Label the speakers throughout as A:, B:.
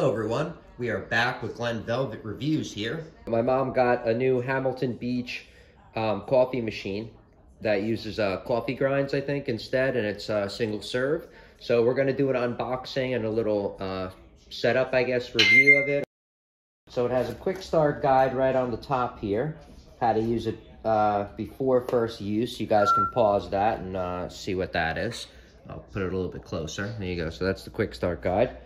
A: Hello everyone, we are back with Glenn Velvet Reviews here. My mom got a new Hamilton Beach um, coffee machine that uses uh, coffee grinds, I think, instead, and it's uh, single serve. So we're gonna do an unboxing and a little uh, setup, I guess, review of it. So it has a quick start guide right on the top here, how to use it uh, before first use. You guys can pause that and uh, see what that is. I'll put it a little bit closer. There you go. So that's the quick start guide.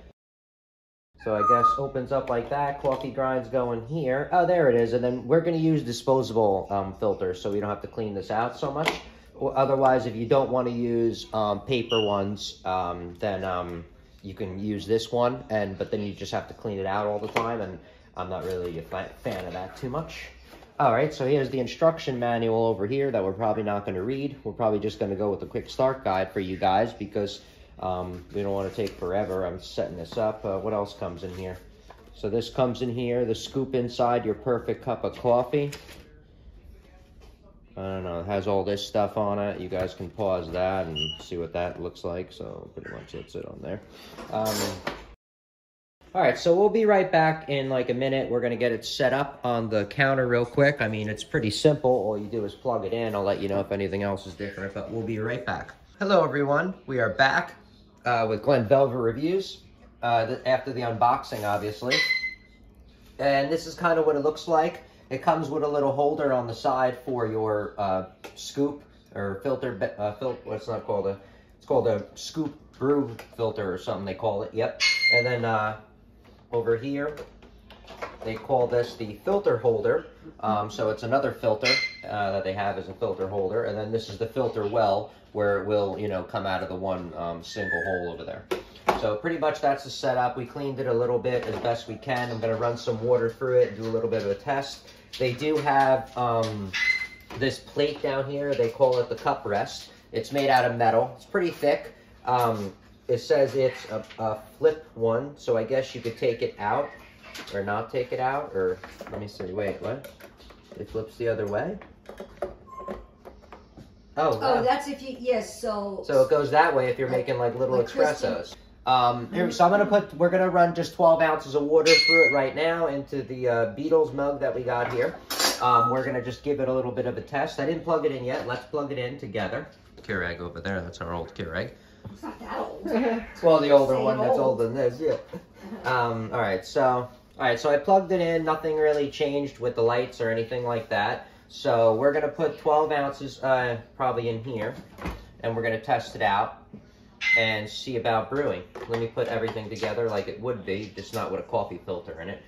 A: So I guess opens up like that. Coffee grinds going here. Oh, there it is. And then we're going to use disposable um, filters so we don't have to clean this out so much. Otherwise, if you don't want to use um, paper ones, um, then um, you can use this one. And But then you just have to clean it out all the time. And I'm not really a fan of that too much. All right, so here's the instruction manual over here that we're probably not going to read. We're probably just going to go with a quick start guide for you guys because um, we don't want to take forever. I'm setting this up. Uh, what else comes in here? So this comes in here, the scoop inside your perfect cup of coffee. I don't know, it has all this stuff on it. You guys can pause that and see what that looks like. So pretty much that's it on there. Um, all right, so we'll be right back in like a minute. We're gonna get it set up on the counter real quick. I mean, it's pretty simple. All you do is plug it in. I'll let you know if anything else is different, but we'll be right back. Hello, everyone. We are back uh, with Glenn Velvet Reviews uh, after the unboxing, obviously. And this is kind of what it looks like. It comes with a little holder on the side for your uh, scoop or filter, uh, fil what's not called a, it's called a scoop brew filter or something they call it, yep. And then uh, over here, they call this the filter holder. Um, so it's another filter uh, that they have as a filter holder. And then this is the filter well where it will, you know, come out of the one um, single hole over there. So pretty much that's the setup. We cleaned it a little bit as best we can. I'm going to run some water through it and do a little bit of a test. They do have um, this plate down here. They call it the cup rest. It's made out of metal. It's pretty thick. Um, it says it's a, a flip one, so I guess you could take it out or not take it out, or let me see, wait, what? It flips the other way?
B: Oh, oh, that's if you, yes, so.
A: So it goes that way if you're like, making like little like espressos. Um, here, so I'm gonna put, we're gonna run just 12 ounces of water through it right now into the uh, Beatles mug that we got here. Um, we're gonna just give it a little bit of a test. I didn't plug it in yet. Let's plug it in together. Keurig over there, that's our old Keurig.
B: It's not that old.
A: well, the older one old. that's older than this, yeah. Um, all right, so, all right, so I plugged it in. Nothing really changed with the lights or anything like that. So we're going to put 12 ounces uh, probably in here, and we're going to test it out and see about brewing. Let me put everything together like it would be, just not with a coffee filter in it.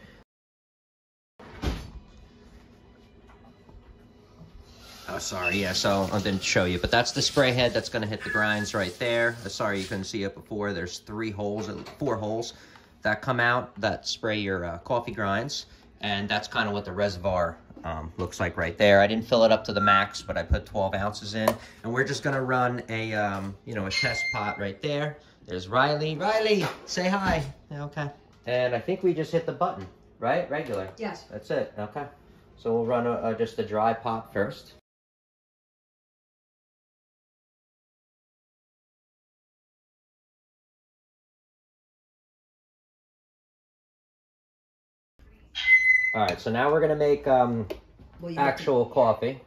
A: Oh, sorry, yeah, so I didn't show you, but that's the spray head that's gonna hit the grinds right there. Uh, sorry you couldn't see it before. There's three holes, uh, four holes that come out that spray your uh, coffee grinds, and that's kind of what the reservoir um, looks like right there. I didn't fill it up to the max, but I put 12 ounces in, and we're just gonna run a, um, you know, a test pot right there. There's Riley. Riley, say hi. Okay. And I think we just hit the button, right? Regular.
B: Yes.
A: That's it. Okay. So we'll run a, a, just a dry pot first. All right, so now we're gonna make um, well, actual coffee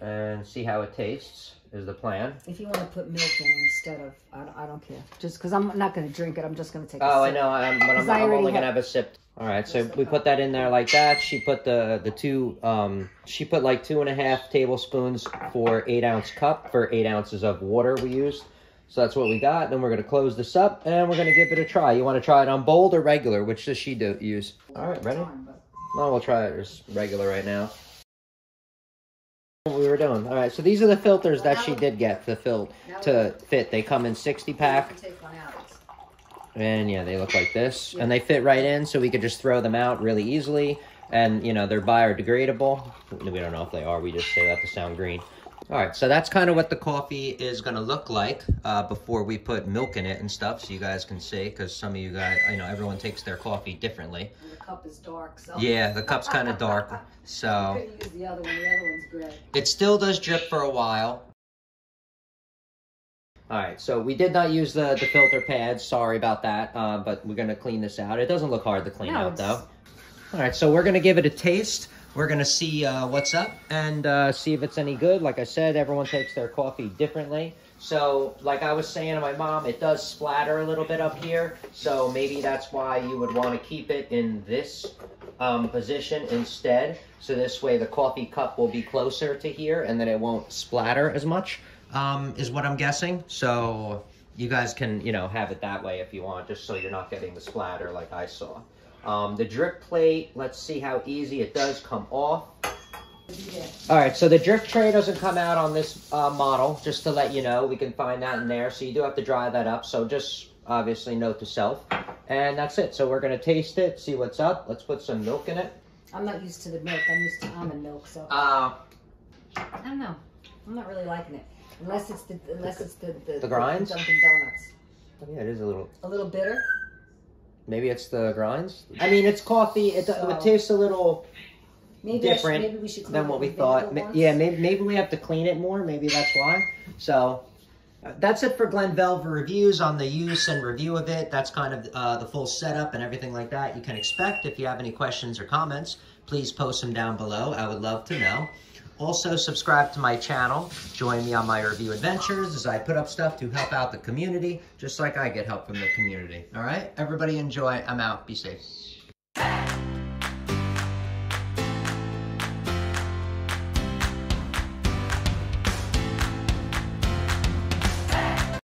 A: and see how it tastes is the plan.
B: If you want to put milk in instead of, I don't, I don't care. Just because I'm not going to drink it, I'm just going to take
A: oh, I know, I'm, but I'm, I'm only going to have a sip. All right, so we put that in there like that. She put the, the two, um, she put like two and a half tablespoons for eight ounce cup for eight ounces of water we used. So that's what we got. Then we're going to close this up and we're going to give it a try. You want to try it on bold or regular? Which does she do use? All right, ready? Well, we'll try it as regular right now. What we were doing. All right, so these are the filters that she did get to fill to fit. They come in 60 pack. And yeah, they look like this. And they fit right in, so we could just throw them out really easily. And, you know, they're biodegradable. We don't know if they are. We just say that to sound green. All right, so that's kind of what the coffee is going to look like uh, before we put milk in it and stuff, so you guys can see, because some of you guys, you know, everyone takes their coffee differently.
B: And the cup is dark, so.
A: Yeah, the cup's kind of dark, so.
B: You use the other one, the other one's gray.
A: It still does drip for a while. All right, so we did not use the, the filter pads. Sorry about that, uh, but we're going to clean this out. It doesn't look hard to clean
B: No,
A: out,
B: it's-
A: though. All right, so we're going to give it a taste. We're going to see uh, what's up and uh, see if it's any good. Like I said, everyone takes their coffee differently. So, like I was saying to my mom, it does splatter a little bit up here. So maybe that's why you would want to keep it in this um, position instead. So this way the coffee cup will be closer to here and then it won't splatter as much, um, is what I'm guessing. So you guys can, you know, have it that way if you want, just so you're not getting the splatter like I saw. Um, the drip plate, let's see how easy it does come off. All right, so the drip tray doesn't come out on this uh, model, just to let you know. We can find that in there, so you do have to dry that up. So just obviously note to self. And that's it. So we're going to taste it, see what's up. Let's put some milk in it.
B: I'm not used to the milk. I'm used to almond milk, so
A: Uh,
B: I don't know. I'm not really liking it. Unless it's the unless it's the the,
A: The grinds?
B: Dunkin' Donuts.
A: yeah, it is a little.
B: A little bitter.
A: Maybe it's the grinds. I mean, it's coffee. It, it
B: So-
A: tastes a little
B: Maybe I should-
A: different
B: maybe we should
A: than what we thought. Ma-. Yeah, maybe maybe we have to clean it more. Maybe that's why. So uh, that's it for Glenn Velvet reviews on the use and review of it. That's kind of uh, the full setup and everything like that you can expect. If you have any questions or comments, please post them down below. I would love to know. Also, subscribe to my channel. Join me on my review adventures as I put up stuff to help out the community, just like I get help from the community. All right? Everybody enjoy. I'm out. Be safe.